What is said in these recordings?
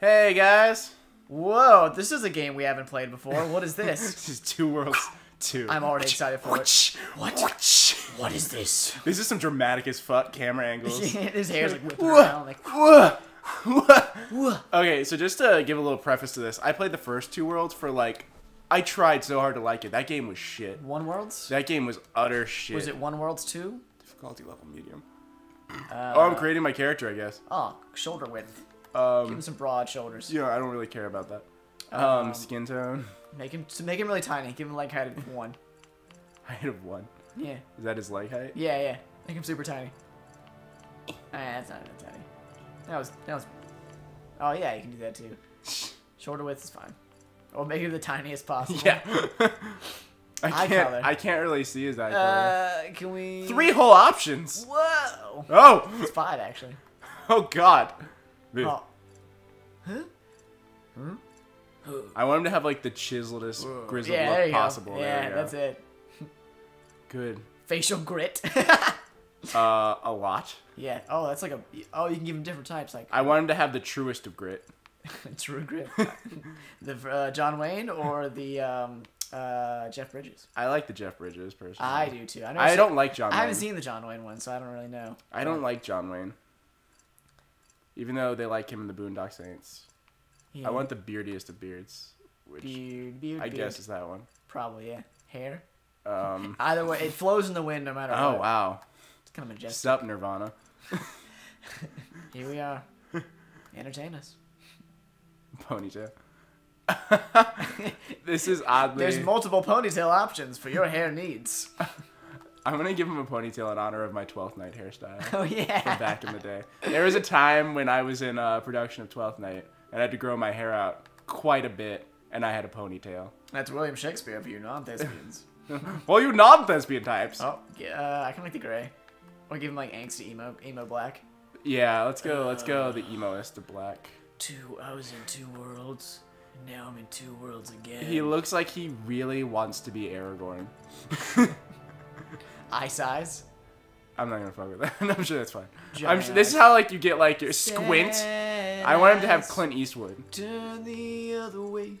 Hey guys! Whoa, this is a game we haven't played before. What is this? This is Two Worlds 2. I'm already excited for it. What? What is this? This is some dramatic as fuck camera angles. His hair's like whipping around. Like, okay, so just to give a little preface to this, I played the first Two Worlds for like. I tried so hard to like it. That game was shit. One Worlds? That game was utter shit. Was it One Worlds 2? difficulty level medium? Uh, oh, I'm creating my character, I guess. Oh, shoulder width. Give Um, him some broad shoulders. yeah, I don't really care about that. Um, Um, skin tone. Make him to make him really tiny. Give him like height of one. Height of one. Yeah, Is that his leg height? yeah, yeah. Make him super tiny. Ah, that's not that tiny. That was that was. Oh yeah, you can do that too. Shorter width is fine. Or make him the tiniest possible. Yeah. I Eye can't. color. I can't really see his eye color. Uh, can we? Three whole options. Whoa. Oh. It's five actually. Oh God. Dude, Oh. Huh? I want him to have like the chiseledest grizzled Yeah, look possible. go. Yeah, we go. that's it. Good. Facial grit. Uh, a lot. yeah. Oh, that's like a. Oh, you can give him different types, like I want him to have the truest of grit. true grit. the uh, John Wayne or the um, uh, Jeff Bridges. I like the Jeff Bridges personally. I do too. I, never I seen- don't like John. Wayne. I haven't seen the John Wayne one, so I don't really know. I don't like John Wayne. Even though they like him in the Boondock Saints, Yeah. I want the beardiest of beards, which beard, beard, I beard. guess is that one. probably yeah. Hair. Um. Either way, it flows in the wind no matter oh what. wow. It's kind of majestic. Sup Nirvana. Here we are. Entertain us. Ponytail. this is oddly. There's multiple ponytail options for your hair needs. I'm gonna give him a ponytail in honor of my 12th night hairstyle. Oh yeah. from back in the day. There was a time when I was in uh, production of Twelfth Night and I had to grow my hair out quite a bit, and I had a ponytail. That's William Shakespeare for you non-thespians. Well, you non-thespian types. oh, yeah, uh, I can like the gray. Or give him like angsty emo, emo black. Yeah, let's go. Let's go. The emoist to black. Two, I was in two worlds. Now I'm in two worlds again. He looks like he really wants to be Aragorn. Eye size. I'm not gonna fuck with that. I'm sure that's fine. I'm sure, this is how like you get like your squint. I want him to have Clint Eastwood. Turn the other way.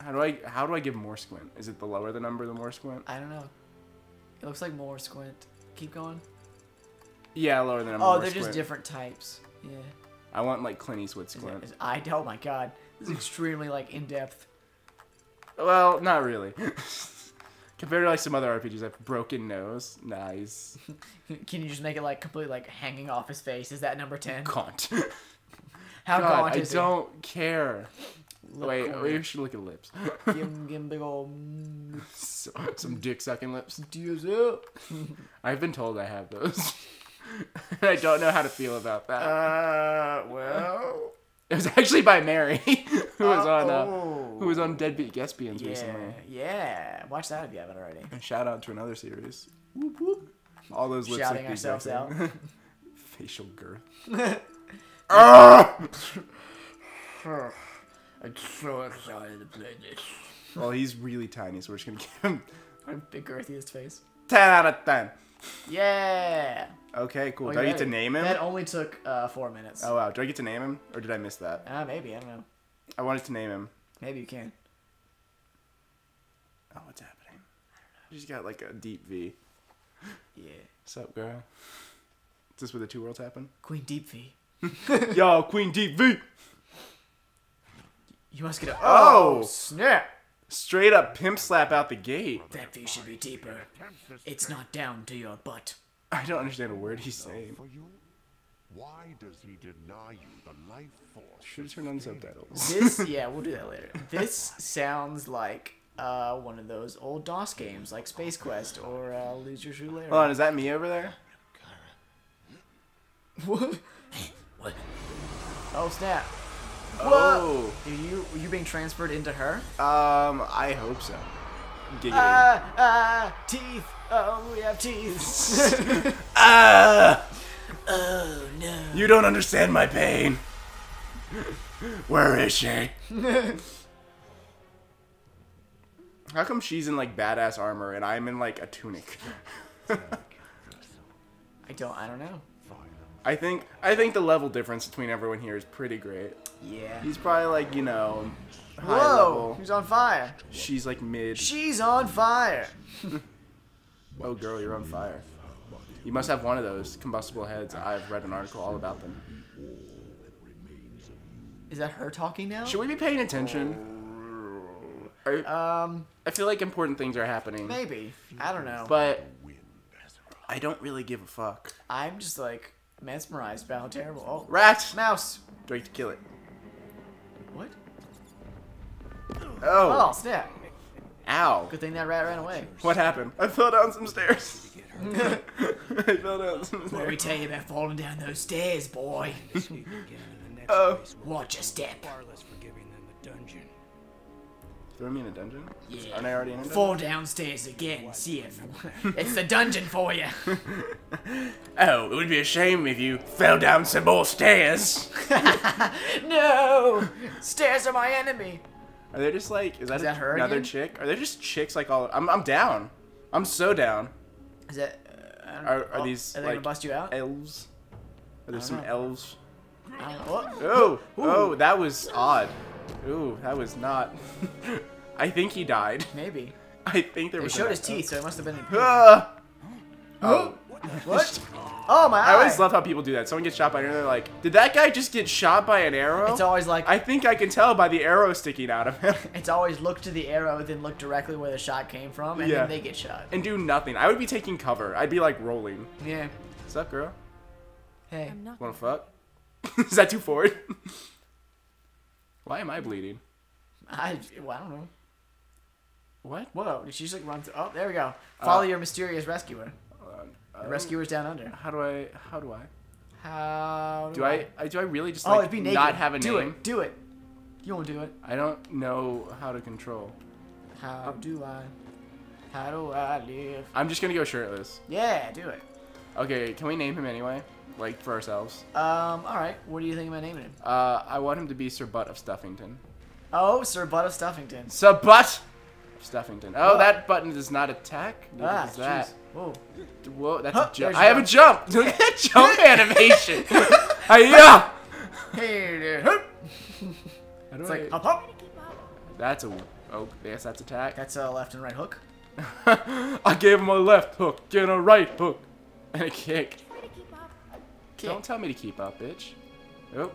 How do I how do I give more squint? Is it the lower the number, the more squint? I don't know. It looks like more squint. Keep going. Yeah, lower the number. Oh, they're just different types. Yeah. I want like Clint Eastwood Is squint. is- I oh my god, this is extremely like in depth. Well, not really. Compared to like some other RPGs, like Broken Nose, nice. Can you just make it like completely like hanging off his face? Is that number ten? Gaunt. How God, gaunt I is don't care. Look Wait, we should look at lips. Give him, give him big old. So- some dick sucking lips. I've been told I have those. I don't know how to feel about that. Uh, well. It was actually by Mary, who was on uh, Oh. who was on Deadbeat Thespians Yeah, recently. yeah. Watch that if you haven't already. And shout out to another series. Whoop, whoop. All those lips Shouting look the exact ourselves out. Facial girth. I'm so excited to play this. Well, he's really tiny, so we're just gonna give him Big girthiest face. 10 out of 10. Yeah. Okay, cool. Oh, Do I get to name him? That only took uh, four minutes. Oh wow, do I get to name him, or did I miss that? Uh, maybe I don't know. I wanted to name him. Maybe you can. Oh, what's happening? I don't know. She's got like a deep V. Yeah. What's up, girl? Is this where the two worlds happen? Queen Deep V. Yo, Queen Deep V. You must get a. Oh! snap! Straight up pimp slap out the gate. That V should be deeper. It's not down to your butt. I don't understand a word he's saying. Why does he deny you the life force? Should have turned on subtitles. This, yeah, we'll do that later. This sounds like uh, one of those old DOS games, like Space Quest or uh, Leisure Suit Larry. Hold on, is that me over there? What? what? Oh snap! Oh. Are you were you being transferred into her? Um, I hope so. Giggity. Ah, ah, teeth. Oh, we have teeth. Ah! oh no. You don't understand my pain. Where is she? How come she's in like badass armor and I'm in like a tunic? I don't. I don't know. I think I think the level difference between everyone here is pretty great. Yeah. He's probably like you know, high Whoa! level. He's on fire. She's like mid. She's on fire. Oh, girl, you're on fire. You must have one of those combustible heads. I've read an article all about them. Is that her talking now? Should we be paying attention? Are- Um, I feel like important things are happening, maybe. I don't know. but I don't really give a fuck. I'm just like mesmerized by how terrible. Oh, Rat! mouse. Do I get to kill it? What? Oh! Oh, snap. Ow! Good thing that rat ran away. What happened? I fell down some stairs. I fell down some Let me tell you about falling down those stairs, boy. Oh! Watch your step. Far less forgiving than the dungeon. Throw me in a dungeon? Yeah. Aren't I already in a dungeon? Fall downstairs again. See if it's the dungeon for you. Oh, it would be a shame if you fell down some more stairs. no, stairs are my enemy. Are they just like, is that, Is that her another again? chick? Are they just chicks like all? I'm, I'm down. I'm so down. Is that? Uh, Are, are Oh, these Are they like gonna bust you out? elves? Are there some know. elves? I don't know. What? Oh, oh, that was odd. Ooh, that was not. I think he died. Maybe. I think there They was. showed his teeth, so it must have been. In- Ah! Oh. what? Oh my I always eye. love how people do that. Someone gets shot by an arrow, they're like, "Did that guy just get shot by an arrow?" It's always like I think I can tell by the arrow sticking out of him. it's always look to the arrow, then look directly where the shot came from, and Yeah. then they get shot. and do nothing. I would be taking cover. I'd be like rolling. Yeah. What's up, girl? Hey. I'm not. Wanna fuck? Is that too forward? Why am I bleeding? I. Well, I don't know. What? Whoa! Did she just like run through? Oh, there we go. Follow Uh, your mysterious rescuer. Uh, The rescuer's down under. How do I? How do I? How Do I? I do I really just Oh, like be naked. not have a do name? it. Do it. You won't do it. I don't know how to control. How do I? How do I live? I'm just gonna go shirtless. Yeah, do it. Okay, can we name him anyway? Like for ourselves. Um. All right. What do you think about naming him? Uh, I want him to be Sir Butt of Stuffington. Oh, Sir Butt of Stuffington. Sir Butt Stuffington. Oh, What? that button does not attack. Neither Ah, does that. jeez. Whoa. Whoa, that's Huh, a jump. there's I have a jump. Look at that jump animation. Hiya! Hey there. How do It's I- like hop hop. That's a. Oh, yes, that's attack. That's a left and right hook. I gave him a left hook and a right hook and a kick. Don't tell me to keep up, bitch. Oh.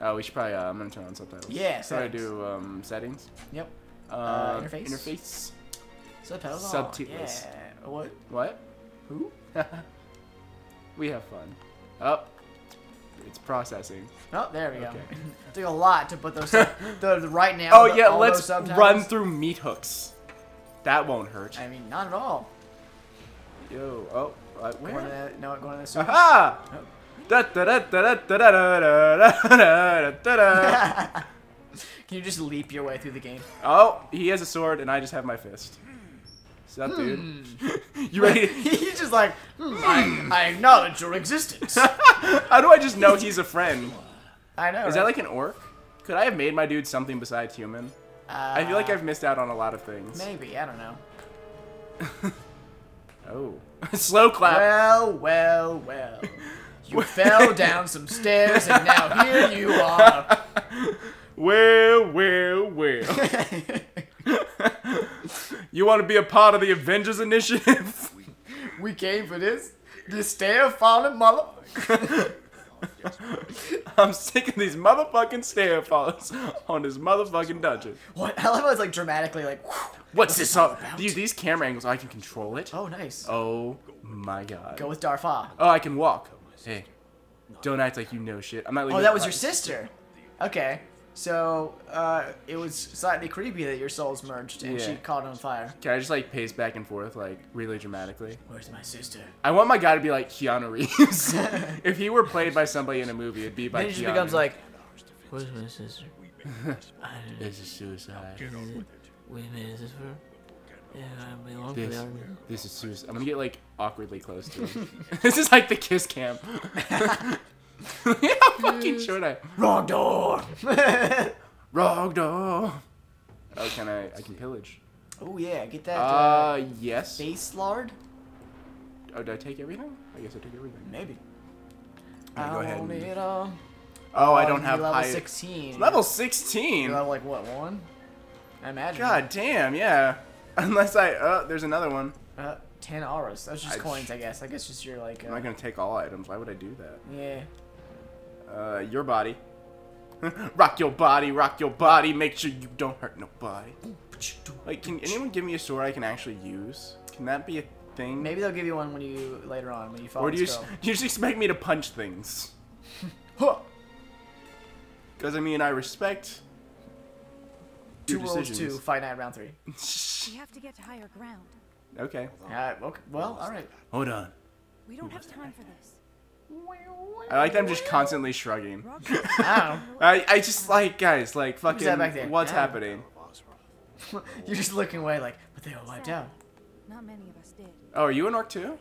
Oh, we should probably. Uh, I'm gonna turn on subtitles. Yeah, So I settings. do um, settings. Yep. Um, Uh, interface? Interface. Subtitles. Subtitles. Yeah. What? What? Who? we have fun. Oh. It's processing. Oh, there we go. Okay. Took a lot to put those the, the right now. Oh the- yeah, let's run through meat hooks. That won't hurt. I mean, not at all. Yo. Oh. Uh, Going to where? the, no, going to the sewer. Aha! Da da da da da da da da da da da da. Can you just leap your way through the game? Oh, he has a sword and I just have my fist. What's up, dude? Hmm. you ready? He's just like, hmm, I, I acknowledge your existence. How do I just know he's a friend? I know. Is that like an orc? Could I have made my dude something besides human? I feel like Uh, I've missed out on a lot of things. Maybe I don't know. Oh. Slow clap. Well, well, well. You fell down some stairs and now here you are. Well, well, well. you want to be a part of the Avengers Initiative? We came for this. This stair falling mother. I'm sick of these motherfucking stair falls on this motherfucking dungeon. What? I love how it's like dramatically like. What's this all? Dude, these camera angles, I can control it. Oh, nice. Oh my god. Go with Darfa. Oh, I can walk. Hey, don't act like you know shit. I'm not oh, leaving. Oh, that was your sister. Okay. So, uh, it was slightly creepy that your souls merged and she caught on fire. Can I just like pace back and forth like really dramatically? Where's my sister? I want my guy to be like Keanu Reeves. if he were played by somebody in a movie, it'd be by Then it just Keanu. becomes like, Where's my sister? This is suicide. Wait a minute, is this for? Yeah, I belong This, this is suicide. I'm gonna get like awkwardly close to him. this is like the kiss cam. Look at how fucking short I. Wrong door! Wrong door. Oh, can I? I can pillage. oh, yeah, get that uh, Uh, yes. Base lard? Oh, did I take everything? I guess I took everything. Maybe. Yeah, go ahead and- it all. Oh, I don't have level high. 16. Level You're 16. level like what one? I imagine. God damn, yeah. Unless I, oh, there's another one. Uh, ten auras. That's just I- coins, I guess. I guess just your like. I'm Uh, not gonna take all items. Why would I do that? yeah. Uh, your body. rock your body, rock your body. Make sure you don't hurt nobody. Like, can anyone give me a sword I can actually use? Can that be a thing? Maybe they'll give you one when you later on when you follow Or do you, this just, girl. you just expect me to punch things? Huh. Because I mean, I respect Two your worlds decisions. two, fight night round three. We have to get to higher ground. okay. Uh, okay. Well, all right. Hold on. We don't have time for this. I like them just constantly shrugging. Rock I I, I just like guys like fucking that back there? what's Ah. happening? You're just looking away like, but they all wiped out. Not many of us did. Oh, are you an orc too?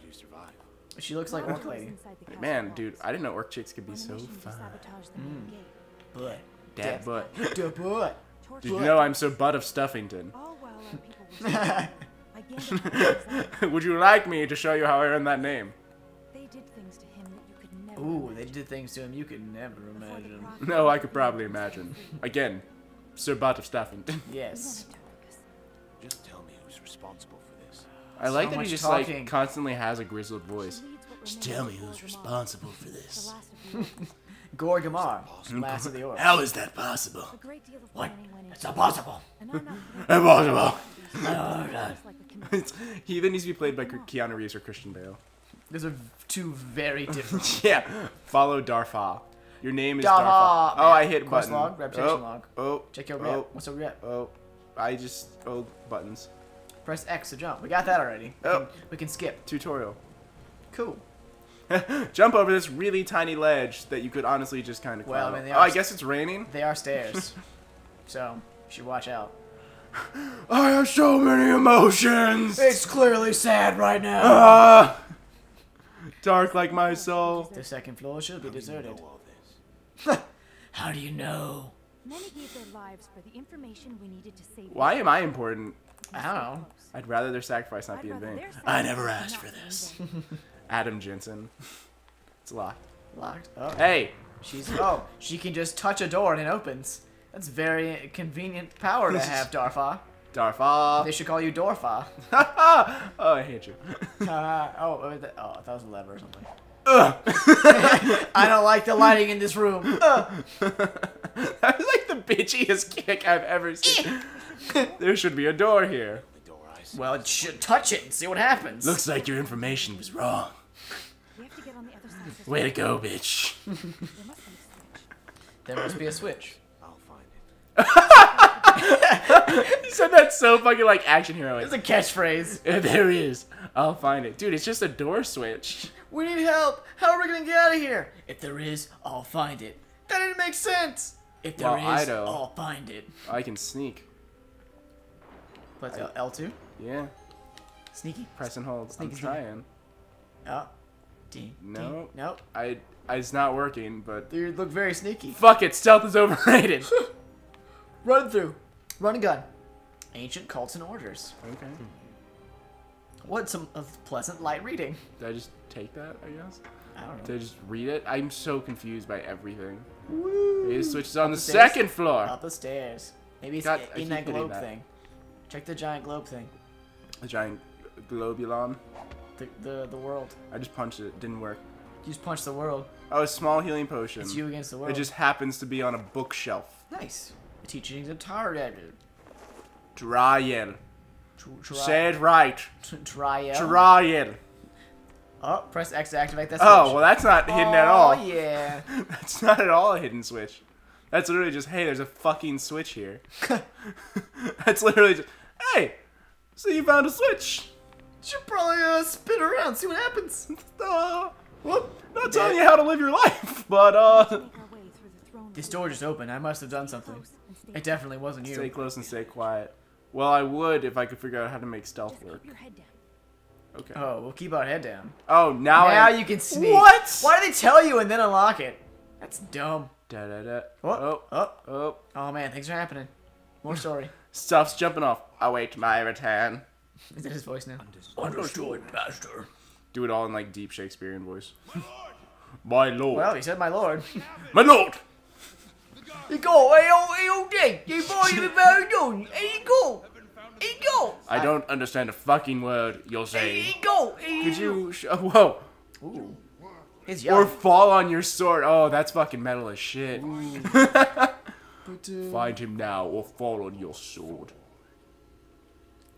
She looks like One Orc Lady. inside the castle Man, dude, I didn't know orc chicks could be so mission to fun. sabotage the main gate. But. Dad butt. Duh, but. Torture Did you know I'm so butt of Stuffington? all while our people were sleeping. I gained a power desire. Would you like me to show you how I earned that name? Ooh, they did things to him you could never imagine. No, I could probably imagine. Again, Sir Butt of Stuffington. Yes. have time for this. Just tell me who's responsible for this. I like So that he just talking. like constantly has a grizzled voice. She leads what Just tell me who's responsible for this. last of the orcs. Gorgamar, last of the orcs. How is that possible? A great deal of What? It's impossible. and I'm not Impossible. just like the committee. It's, he either needs to be played by Keanu Reeves or Christian Bale. Those are two very different. Yeah. Follow Darfa. Your name is Darfa, Darfa. Oh. I hit Quest button. log, reputation oh, log. Oh. Check your oh, rep. What's a rep? Oh. I just oh buttons. Press X to jump. We got that already. We, Oh. can, we can skip. Tutorial. Cool. Jump over this really tiny ledge that you could honestly just kind of Well, climb. I mean, they oh, I guess it's raining. They are stairs. so, you should watch out. I have so many emotions. It's clearly sad right now. Ah, dark like my soul. The second floor should be How do you deserted. know all this? How do you know? Many gave their lives for the information we needed to save. Why am I important? I don't know. I'd rather their sacrifice not I'd be in vain. I never asked for this. Adam Jensen. It's locked. Locked. Oh. Hey, She's oh, she can just touch a door and it opens. That's very convenient power to have, Darfa. Darfa. They should call you Dorfa. oh, I hate you. Uh, oh, uh, oh, that was a lever or something. Ugh. I don't like the lighting in this room. Ugh. that was like the bitchiest kick I've ever seen. there should be a door here. The door I see. Well, should touch it and see what happens. Looks like your information was wrong. We have to get on the other side of Way to go, bitch. There must be a switch. there must be a switch. I'll find it. You said that so fucking like action hero. It's a catchphrase. If there is, I'll find it. Dude, it's just a door switch. We need help. How are we gonna get out of here? If there is, I'll find it. That didn't make sense. If there is, Well, I know. I'll find it. I can sneak. Let's go. L2. Yeah, Sneaky. press and hold. Sneaky, I'm sneaky. trying. Oh. D. No. Nope. I, I, it's not working, but You look very sneaky. fuck it, stealth is overrated. Run through. Run and gun. Ancient cults and orders. okay. Hmm. What some of pleasant light reading. Did I just take that? I guess. I don't know. Did I just read it? I'm so confused by everything. Woo. Maybe the switch is on the the second floor. Up the stairs. Maybe it's God, in that globe that. thing. Check the giant globe thing. The giant globulon. The, the the world. I just punched it. Didn't work. You just punch the world. Oh, a small healing potion. It's you against the world. It just happens to be on a bookshelf. nice. Teaching the teachings of Tarad. Trial. Tr- Say it right. Tr- Trial. Trial. Oh, press X to activate that Oh, well, that's not hidden at all. Oh, yeah. That's not at all a hidden switch. That's literally just, hey, there's a fucking switch here. that's literally just, hey, so you found a switch. Should probably uh, spin around, see what happens. Uh, well, not telling you how to live your life, but uh, Make our way through the throne This door just opened. I must have done something. Close and stay It definitely wasn't you. stay close and stay quiet. Well, I would if I could figure out how to make stealth Just work. keep your head down. Okay. Oh, we'll keep our head down. Oh, now, now I, you can sneak. What? Why do they tell you and then unlock it? That's dumb. Da, da, da. Oh, Oh, oh, oh. oh man, things are happening. More story. Stuff's jumping off. I Await my return. Is that his voice now? Understood, master. Do it all in like deep Shakespearean voice. My lord. Well, he said my lord. my lord. You go, hey, hey, oh, day. You boy, you very good. You go. I don't understand a fucking word you're saying. Hey, Could you? Sh- whoa. Ooh. He's young. Or fall on your sword. Oh, that's fucking metal as shit. Find him now or fall on your sword.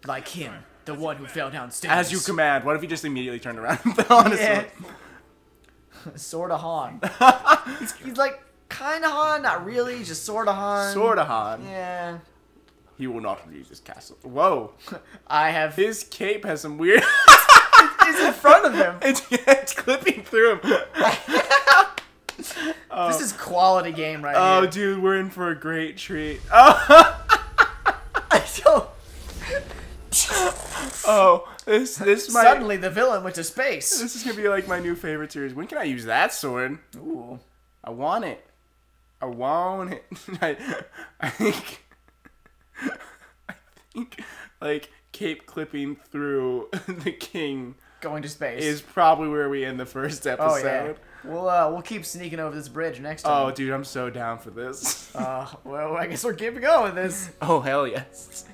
Like him, the one who fell downstairs. As you command. What if he just immediately turned around and fell on his Yeah. sword? Sort of Han. he's, he's like kind of Han, not really, just sort of Han. Sort of Han. Yeah. He will not leave this castle. Whoa. I have. His cape has some weird. it's in front of him. it's, it's clipping through him. Oh. This is quality game right Oh, here. dude, we're in for a great treat. Oh, So, oh this this might suddenly the villain went to space. this is gonna be like my new favorite series. When can I use that sword? Ooh. I want it. I want it. I, I think. I think like cape clipping through the king Going to space. is probably where we end the first episode. oh yeah. We'll uh, we'll keep sneaking over this bridge next time. Oh, dude, I'm so down for this. Uh, well, I guess we're keeping going with this. oh, hell yes.